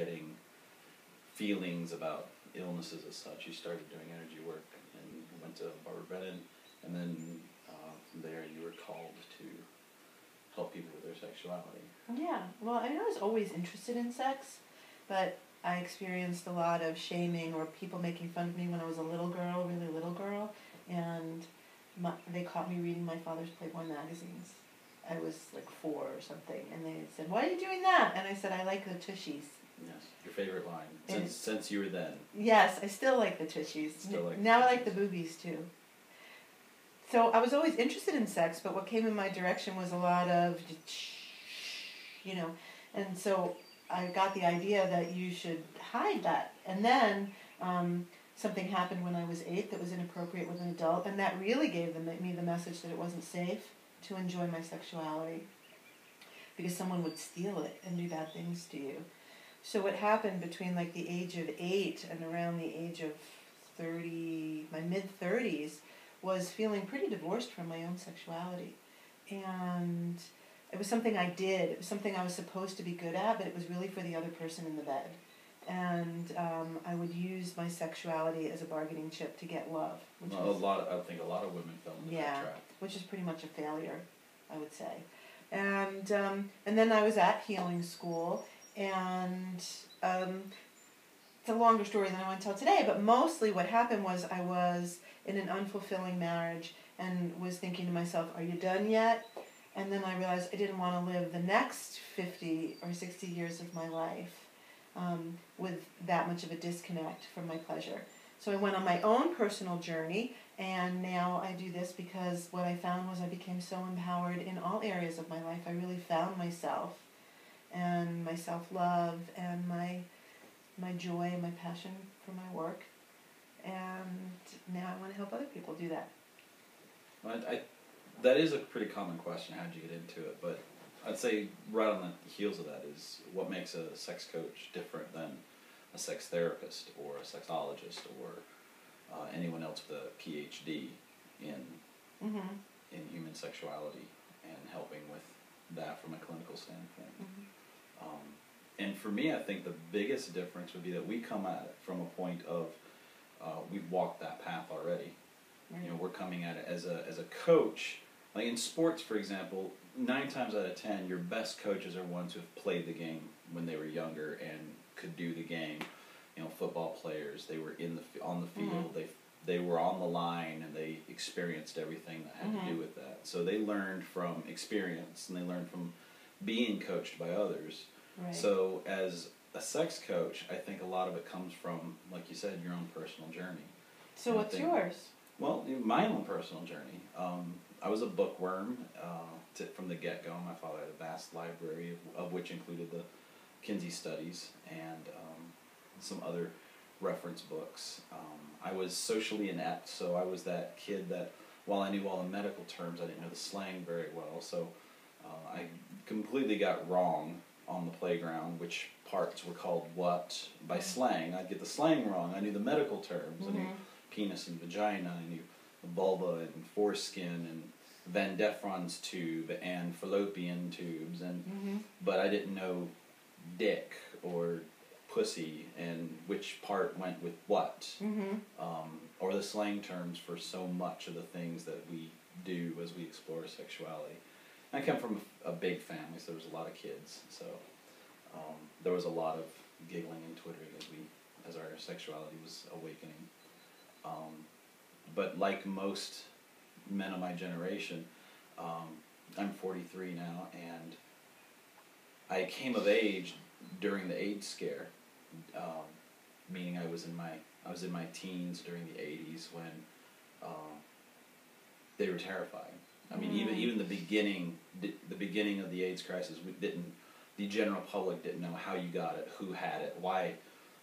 getting feelings about illnesses as such, you started doing energy work and went to Barbara Brennan, and then uh, from there you were called to help people with their sexuality. Yeah, well, I mean, I was always interested in sex, but I experienced a lot of shaming or people making fun of me when I was a little girl, really little girl, and my, they caught me reading my father's Playboy magazines. I was like four or something, and they said, "Why are you doing that?" And I said, "I like the tushies." Yes, your favorite line And- since since you were then. Yes, I still like the tushies. Still like now I like the boobies too. So I was always interested in sex, but what came in my direction was a lot of, you know, and so I got the idea that you should hide that. And then um, something happened when I was eight that was inappropriate with an adult, and that really gave them, me the message that it wasn't safe to enjoy my sexuality because someone would steal it and do bad things to you. So what happened between like the age of eight and around the age of thirty, my mid thirties, was feeling pretty divorced from my own sexuality, and it was something I did. It was something I was supposed to be good at, but it was really for the other person in the bed. And um, I would use my sexuality as a bargaining chip to get love, which Well, a lot. Of, I think a lot of women fell into Yeah. that trap. which is pretty much a failure, I would say. And um, and then I was at healing school, and um, it's a longer story than I want to tell today. But mostly, what happened was I was in an unfulfilling marriage and was thinking to myself, "Are you done yet?" And then I realized I didn't want to live the next fifty or sixty years of my life um, with that much of a disconnect from my pleasure. So I went on my own personal journey, and now I do this because what I found was I became so empowered in all areas of my life. I really found myself, and my self love, and my my joy, and my passion for my work, and now I want to help other people do that. I, I, that is a pretty common question. How'd you get into it? But I'd say right on the heels of that is what makes a sex coach different than a sex therapist or a sexologist or uh, anyone else with a PhD in Mm-hmm. in human sexuality and helping with that from a clinical standpoint. Mm-hmm. Um, and for me, I think the biggest difference would be that we come at it from a point of uh, we've walked that path already. You know, we're coming at it as a as a coach. Like in sports, for example, nine times out of ten, your best coaches are ones who have played the game when they were younger and could do the game. You know, football players, they were in the on the field. Mhm. They they were on the line and they experienced everything that had to Mhm. do with that. So they learned from experience and they learned from being coached by others. Right. So as a sex coach, I think a lot of it comes from, like you said, your own personal journey. so I what's think- yours? Well, my own personal journey. Um, I was a bookworm uh, to, from the get go. My father had a vast library, of, of which included the Kinsey Studies and um, some other reference books. Um, I was socially inept, so I was that kid that, while I knew all the medical terms, I didn't know the slang very well. So uh, I completely got wrong on the playground which parts were called what by slang. I'd get the slang wrong. I knew the medical terms. I knew Mhm. penis and vagina. I knew vulva and foreskin and vas deferens tube and fallopian tubes, and Mm-hmm. but I didn't know dick or pussy and which part went with what, Mm-hmm. um, or the slang terms for so much of the things that we do as we explore sexuality. I come from a big family, so there was a lot of kids, so um, there was a lot of giggling and twittering as we as our sexuality was awakening. Um, but like most men of my generation, um, I'm 43 now, and I came of age during the AIDS scare, um, meaning I was in my I was in my teens during the 80s when um, they were terrifying. I mean, even Mm. even the beginning the beginning of the AIDS crisis, we didn't the general public didn't know how you got it, who had it, why,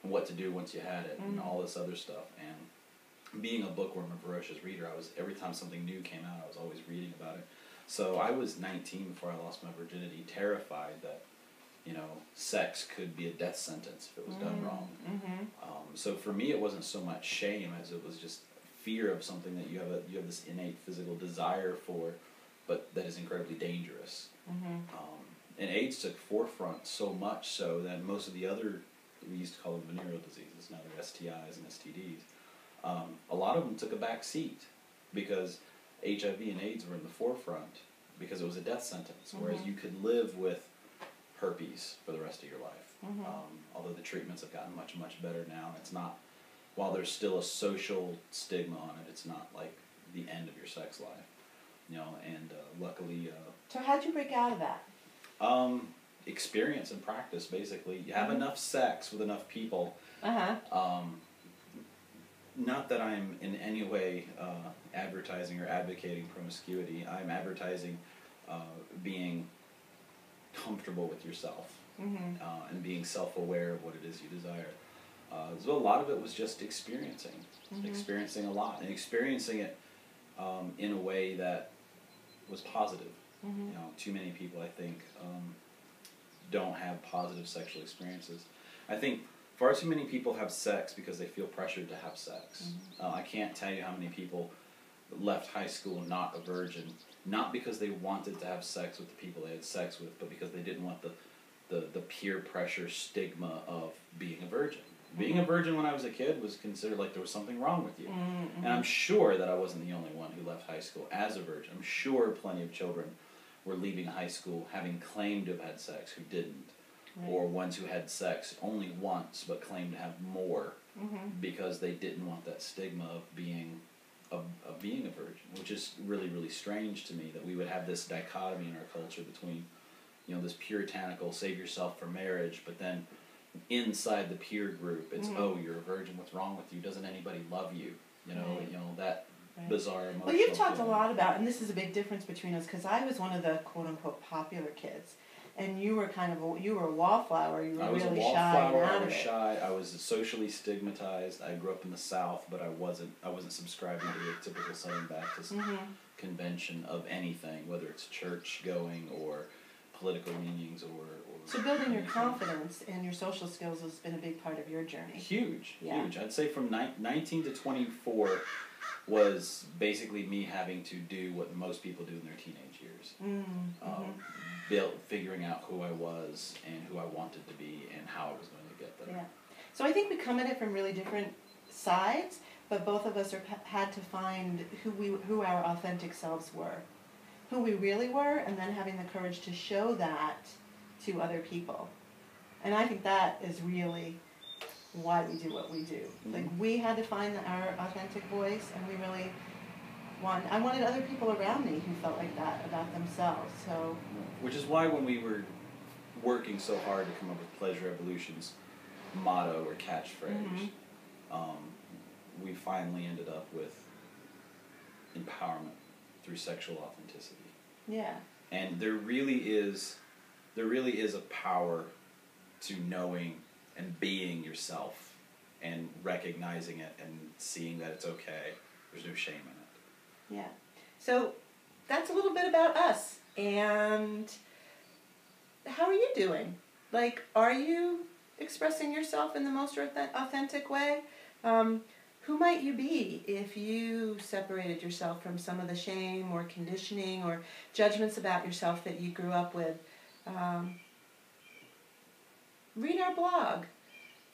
and what to do once you had it, and Mhm. all this other stuff. And being a bookworm and voracious reader, I was every time something new came out, I was always reading about it. So I was 19 before I lost my virginity, terrified that you know sex could be a death sentence if it was done wrong. Mm-hmm. Um, so for me, it wasn't so much shame as it was just fear of something that you have a you have this innate physical desire for, but that is incredibly dangerous. Mm-hmm. Um, and AIDS took forefront so much so that most of the other we used to call them venereal diseases. Now they're STIs and STDs. Um, a lot of them took a back seat because HIV and AIDS were in the forefront because it was a death sentence, whereas Mhm. you could live with herpes for the rest of your life. Mhm. Um, although the treatments have gotten much much better now, and it's not. While there's still a social stigma on it, it's not like the end of your sex life, you know. And uh, luckily, uh, So how'd you break out of that? um, experience and practice basically. You have Mhm. enough sex with enough people. Uh huh. Um, not that I'm in any way uh, advertising or advocating promiscuity. I'm advertising uh, being comfortable with yourself Mm-hmm. uh, and being self-aware of what it is you desire. Uh, so a lot of it was just experiencing, Mhm. experiencing a lot, and experiencing it um, in a way that was positive. Mm-hmm. You know, too many people I think um, don't have positive sexual experiences. I think far too many people have sex because they feel pressured to have sex. Uh, I can't tell you how many people left high school not a virgin, not because they wanted to have sex with the people they had sex with, but because they didn't want the the, the peer pressure stigma of being a virgin. Being a virgin when I was a kid was considered like there was something wrong with you. Mm-hmm. And I'm sure that I wasn't the only one who left high school as a virgin. I'm sure plenty of children were leaving high school having claimed to have had sex who didn't, Right. or ones who had sex only once but claimed to have more Mm-hmm. because they didn't want that stigma of being of, of being a virgin, which is really really strange to me that we would have this dichotomy in our culture between you know this puritanical save yourself for marriage, but then inside the peer group it's Mhm. oh you're a virgin what's wrong with you doesn't anybody love you you know Right. you know that Right. bizarre Well, you've talked a lot about, and this is a big difference between us because I was one of the quote unquote popular kids, and you were kind of a, you were a wallflower. You were I was really a shy wallflower. out I was shy. I was socially stigmatized. I grew up in the South, but I wasn't. I wasn't subscribing to the typical Southern Baptist Mm-hmm. convention of anything, whether it's church going or political leanings or. So building your confidence and your social skills has been a big part of your journey. Huge, Yeah. huge. I'd say from ni- 19 to 24 was basically me having to do what most people do in their teenage years. Mm-hmm. Um, build, figuring out who I was and who I wanted to be and how I was going to get there. Yeah. So I think we come at it from really different sides, but both of us are had to find who we who our authentic selves were, who we really were, and then having the courage to show that to other people. And I think that is really why we do what we do. Like we had to find our authentic voice, and we really want. I wanted other people around me who felt like that about themselves. So Which is why when we were working so hard to come up with Pleasure Evolution's motto or catchphrase, Mhm. um, we finally ended up with empowerment through sexual authenticity. yeah, And there really is, there really is a power to knowing and being yourself and recognizing it and seeing that it's okay. There's no shame in it. Yeah. So that's a little bit about us. And how are you doing? Like, are you expressing yourself in the most authentic way? Um, who might you be if you separated yourself from some of the shame or conditioning or judgments about yourself that you grew up with? Um, read our blog.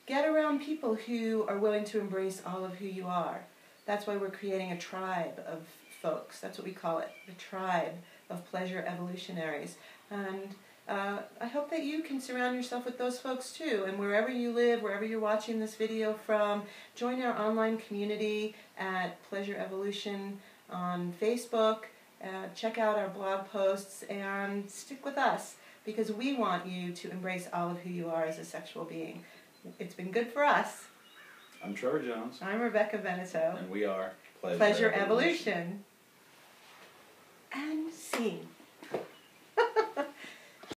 Get around people who are willing to embrace all of who you are. That's why we're creating a tribe of folks. That's what we call it, the tribe of pleasure evolutionaries. And uh, I hope that you can surround yourself with those folks too. And wherever you live, wherever you're watching this video from, join our online community at Pleasure Evolution on Facebook. Uh, check out our blog posts and stick with us because we want you to embrace all of who you are as a sexual being. It's been good for us. I'm Trevor Jones, I'm Rebecca Veneto. and we are Pleasure, Pleasure Evolution. And scene.